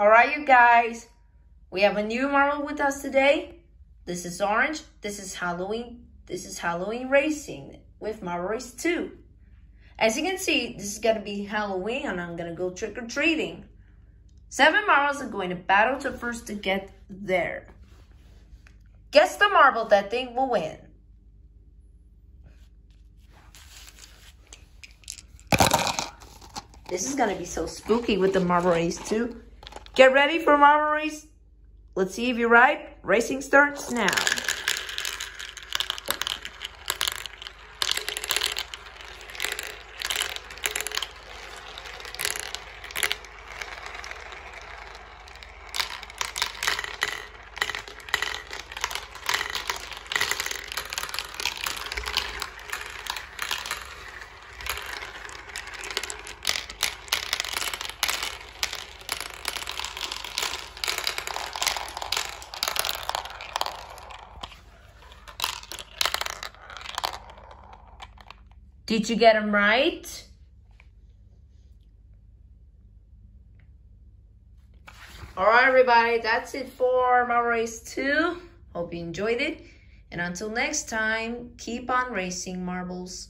All right, you guys, we have a new marble with us today. This is orange. This is Halloween. This is Halloween Racing with Marble Race 2. As you can see, this is going to be Halloween and I'm going to go trick-or-treating. Seven marbles are going to battle to first to get there. Guess the marble that think will win. This is going to be so spooky with the marble race too. Get ready for race. Let's see if you're right. Racing starts now. Did you get them right? All right, everybody, that's it for my race two. Hope you enjoyed it. And until next time, keep on racing marbles.